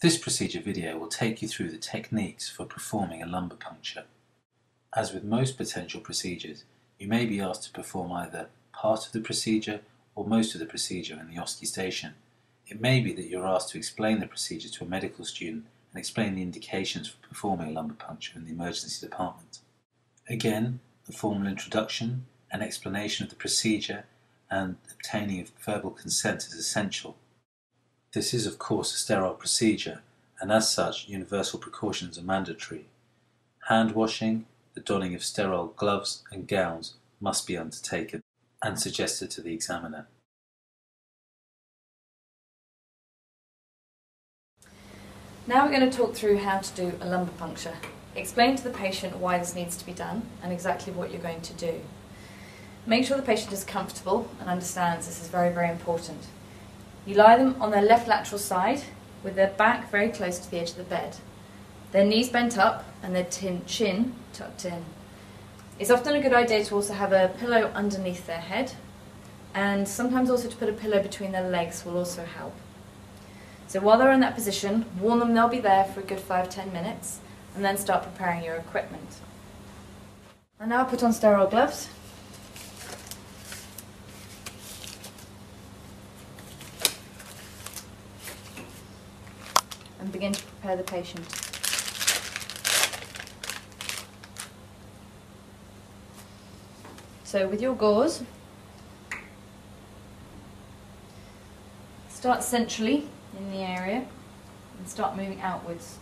This procedure video will take you through the techniques for performing a lumbar puncture. As with most potential procedures, you may be asked to perform either part of the procedure or most of the procedure in the OSCE station. It may be that you're asked to explain the procedure to a medical student and explain the indications for performing a lumbar puncture in the emergency department. Again, a formal introduction, an explanation of the procedure, and obtaining of verbal consent is essential. This is of course a sterile procedure and as such universal precautions are mandatory. Hand washing, the donning of sterile gloves and gowns must be undertaken and suggested to the examiner. Now we're going to talk through how to do a lumbar puncture. Explain to the patient why this needs to be done and exactly what you're going to do. Make sure the patient is comfortable and understands this is very, very important. You lie them on their left lateral side with their back very close to the edge of the bed. Their knees bent up and their chin tucked in. It's often a good idea to also have a pillow underneath their head and sometimes also to put a pillow between their legs will also help. So while they're in that position, warn them they'll be there for a good 5-10 minutes and then start preparing your equipment. And now put on sterile gloves. And begin to prepare the patient. So with your gauze, start centrally in the area and start moving outwards.